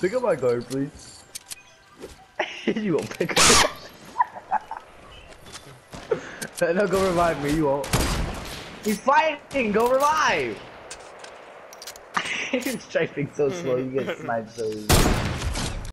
Pick up my guard, please. you won't pick up. no, go revive me. You won't. He's fighting. Go revive. He's strafing so slow. You get hmm. sniped so easy.